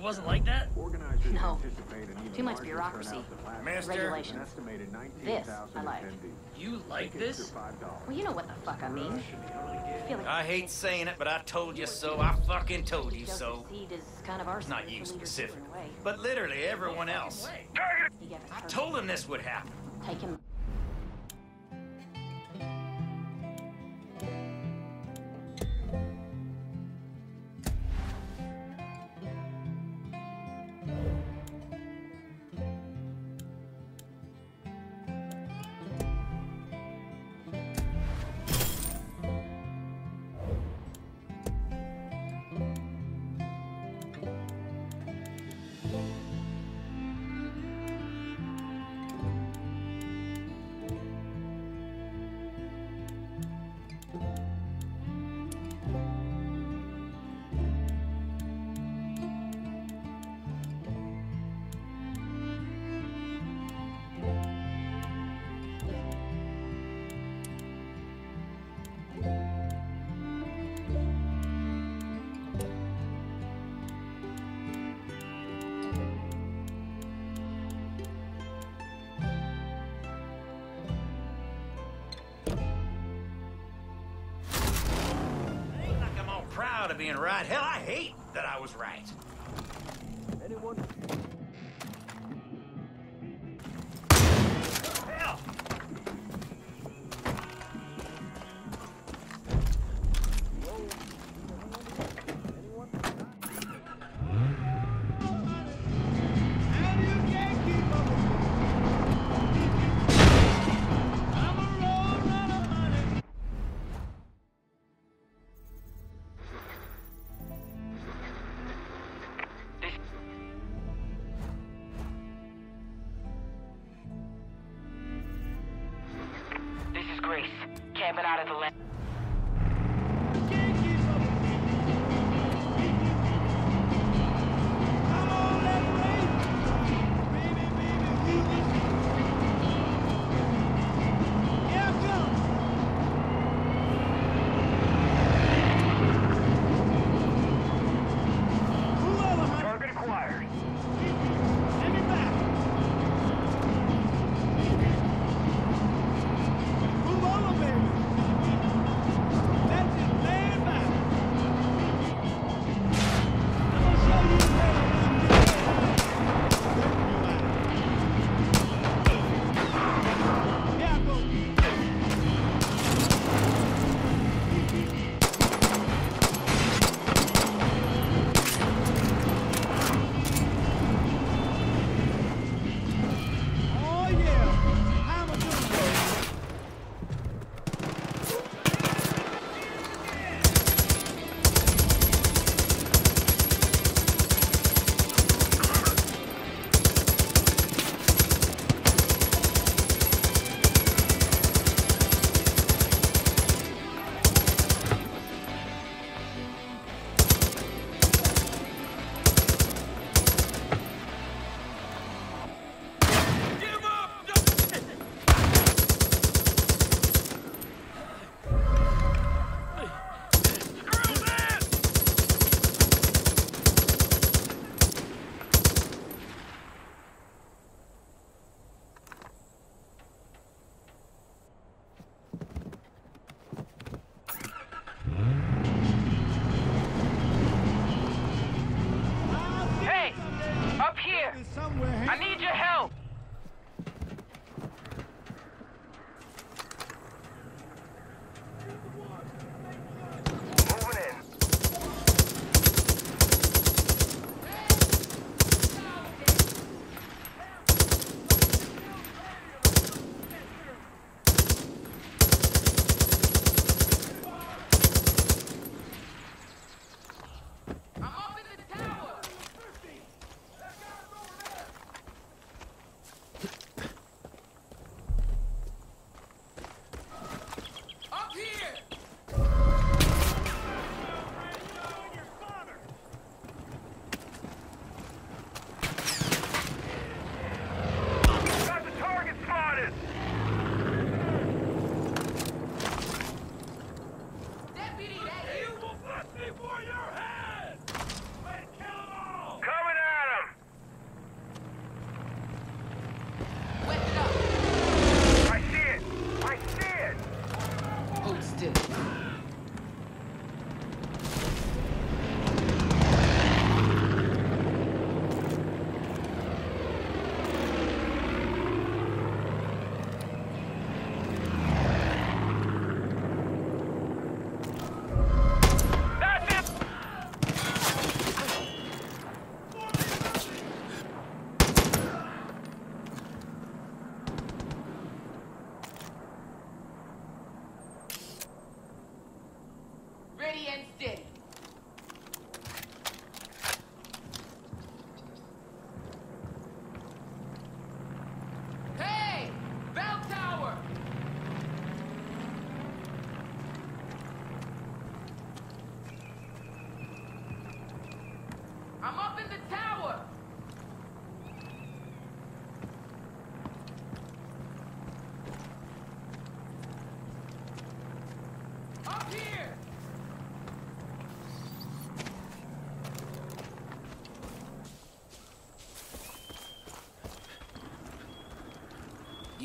It wasn't like that? No. anticipate an even Too much bureaucracy. turnout the. An Regulations. estimated 19,000 This, I like. You like Tickets this? are $5. Well, you know what the fuck I mean. Feel like I hate saying it, but I told you so. I fucking told you so. Seed is kind of our Not you leader specific, but literally everyone else. He gave us I told him this would happen. Take him. Proud of being right. Hell, I hate that I was right.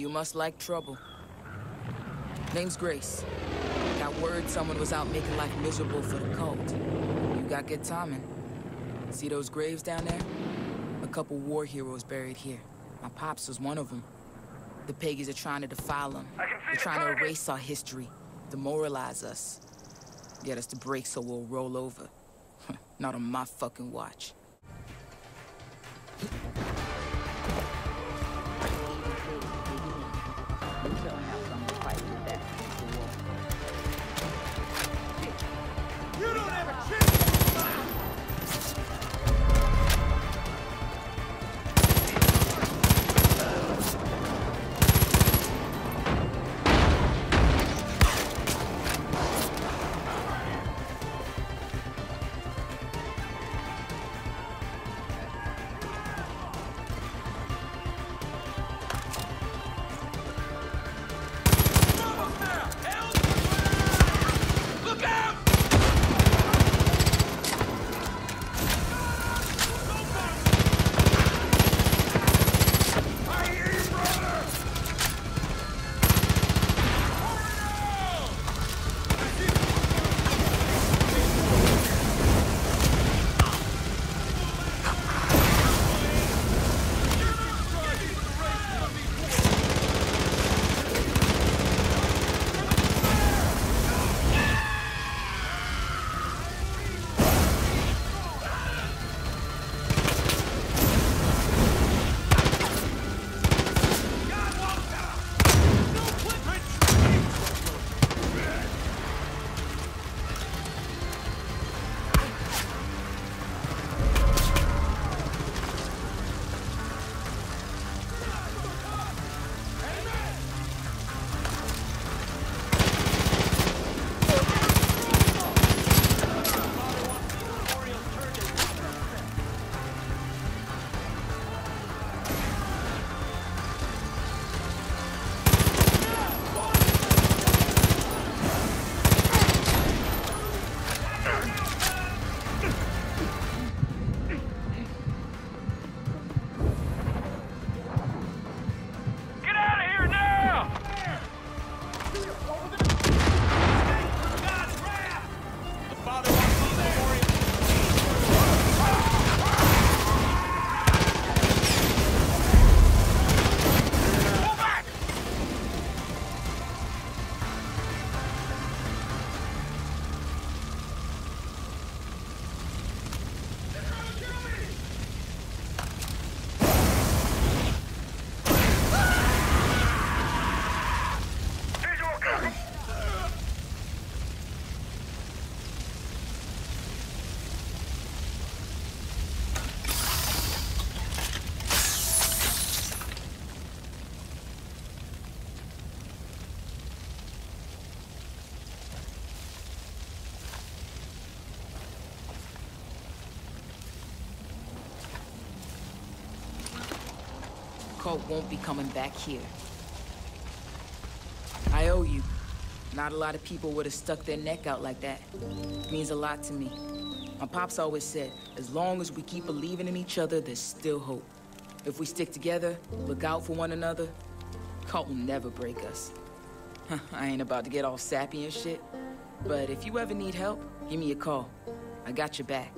You must like trouble. Name's Grace. Got word someone was out making life miserable for the cult. You got good timing. See those graves down there? A couple war heroes buried here. My pops was one of them. The Peggies are trying to defile them. They're trying to erase our history, demoralize us. Get us to break so we'll roll over. Not on my fucking watch. Won't be coming back here. I owe you. Not a lot of people would have stuck their neck out like that. means a lot to me. My pops always said, as long as we keep believing in each other, there's still hope. If we stick together, look out for one another, cult will never break us. I ain't about to get all sappy and shit, but if you ever need help, give me a call. I got your back.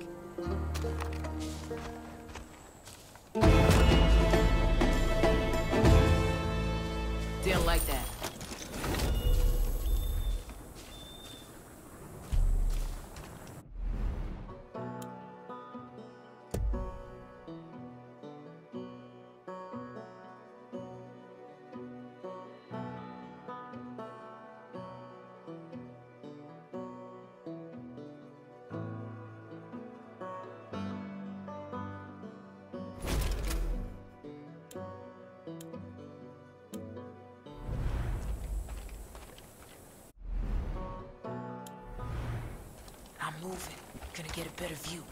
Moving. Gonna get a better view.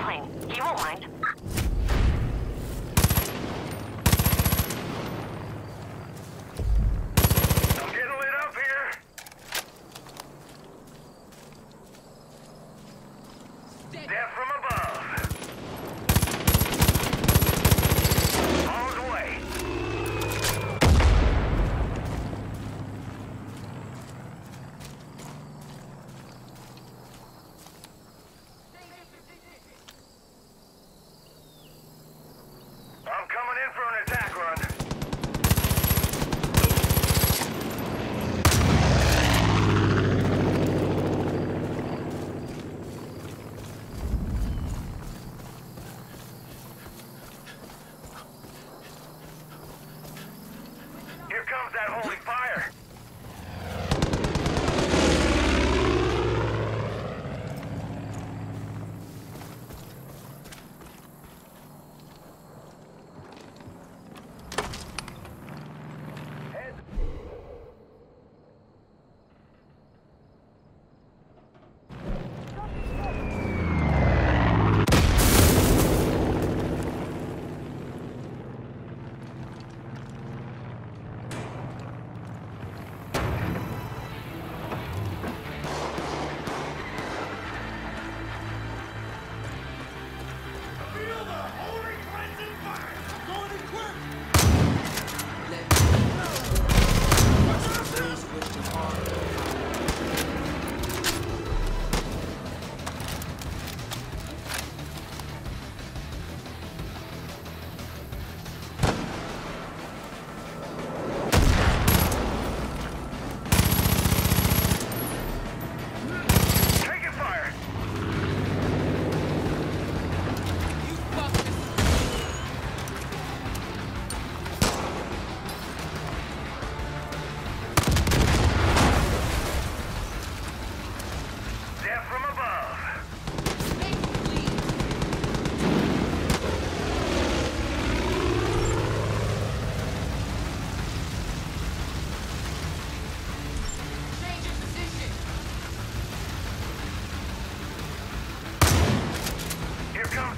Plane. He won't mind.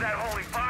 That holy fire.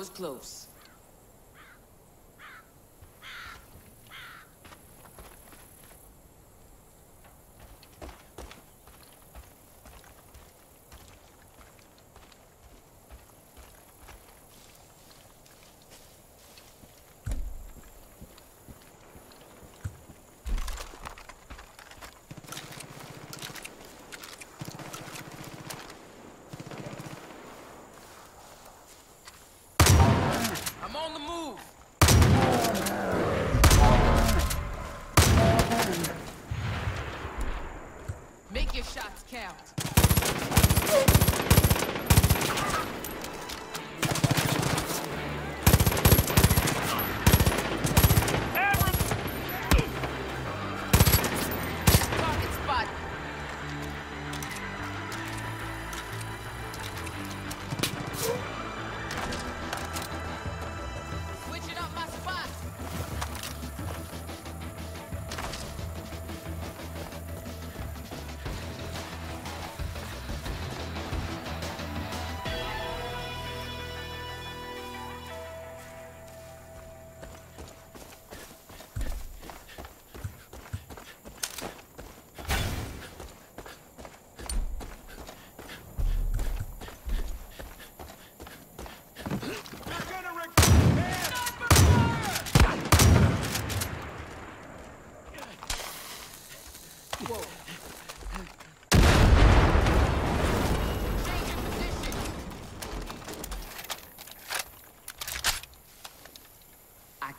Was close.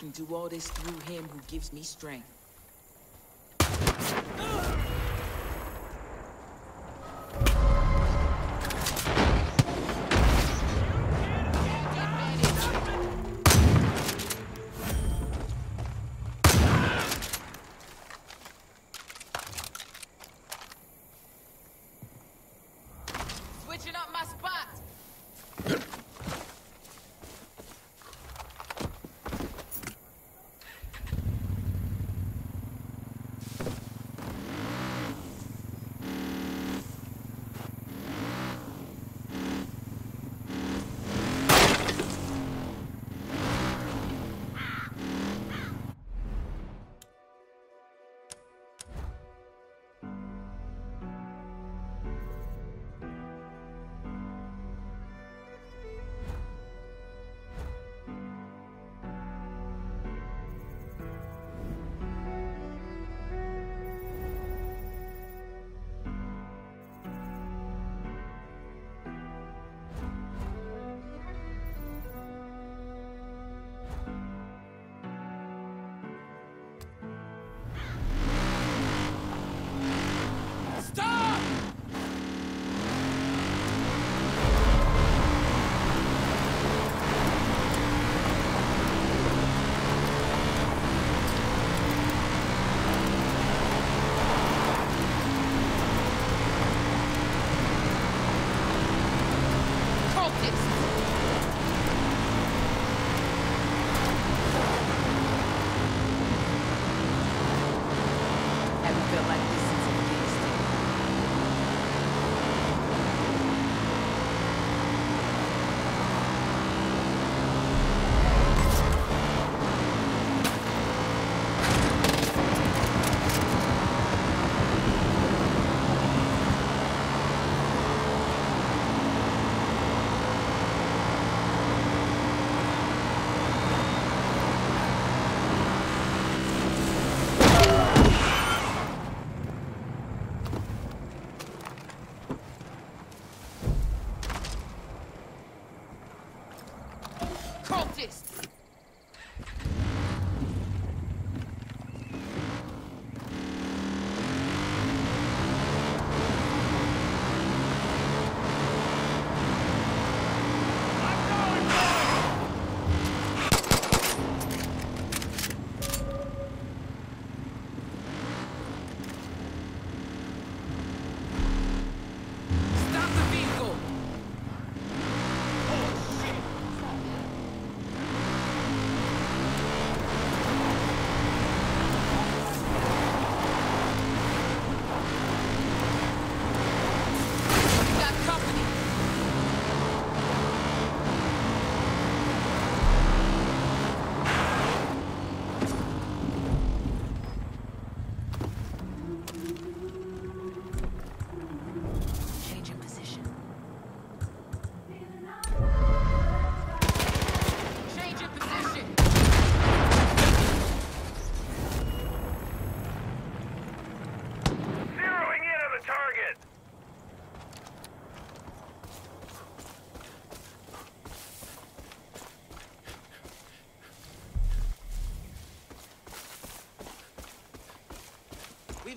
can do all this through him who gives me strength. Switching up my spot!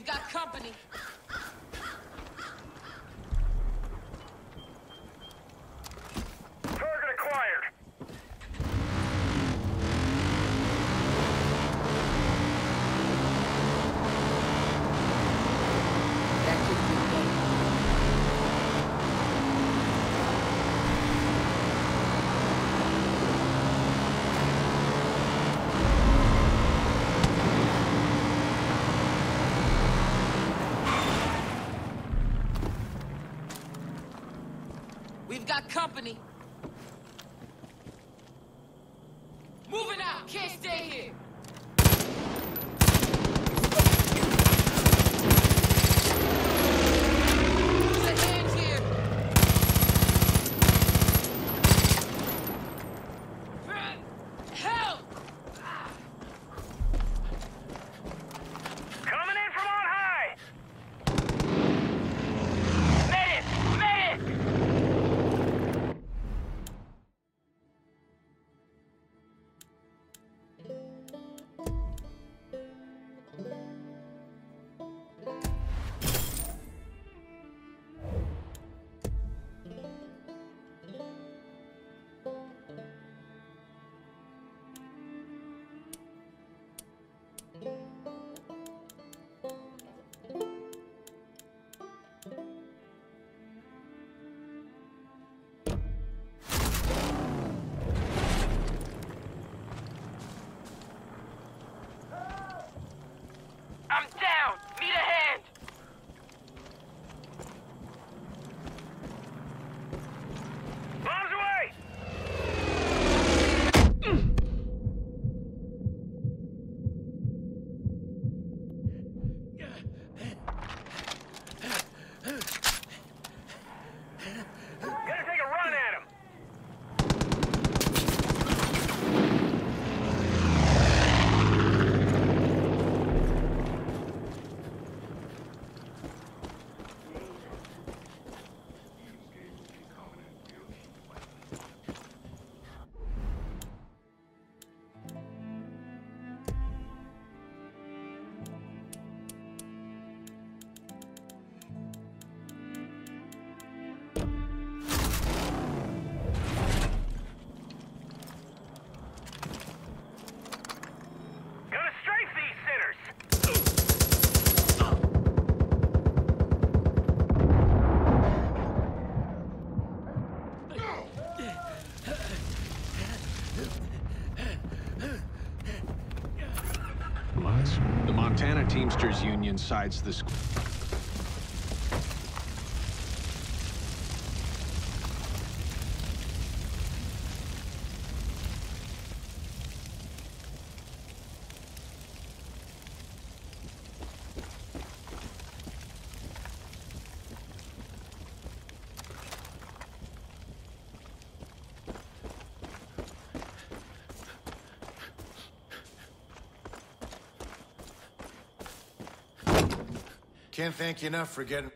We got company. Cites the sc- Can't thank you enough for getting.